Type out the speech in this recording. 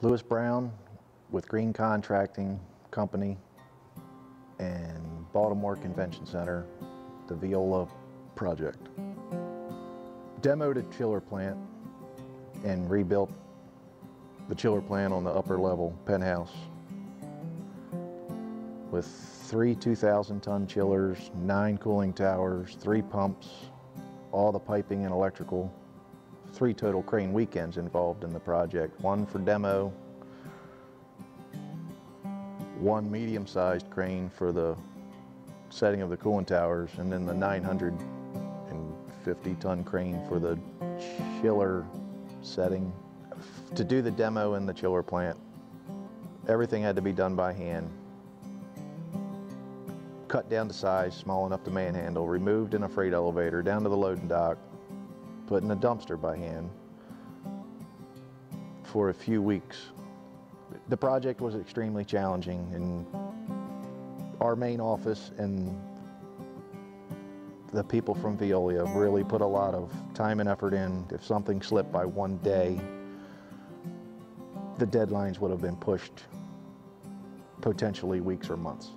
Lewis Brown with Green Contracting Company and Baltimore Convention Center, the Veolia project. Demoed a chiller plant and rebuilt the chiller plant on the upper level penthouse with three 2,000 ton chillers, nine cooling towers, three pumps, all the piping and electrical, three total crane weekends involved in the project, one for demo, one medium-sized crane for the setting of the cooling towers, and then the 950 ton crane for the chiller setting. To do the demo in the chiller plant, everything had to be done by hand. Cut down to size, small enough to manhandle, removed in a freight elevator, down to the loading dock, put in a dumpster by hand for a few weeks. The project was extremely challenging and our main office and the people from Veolia really put a lot of time and effort in. If something slipped by one day, the deadlines would have been pushed potentially weeks or months.